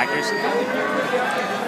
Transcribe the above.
actors?